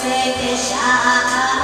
Shri Krishna.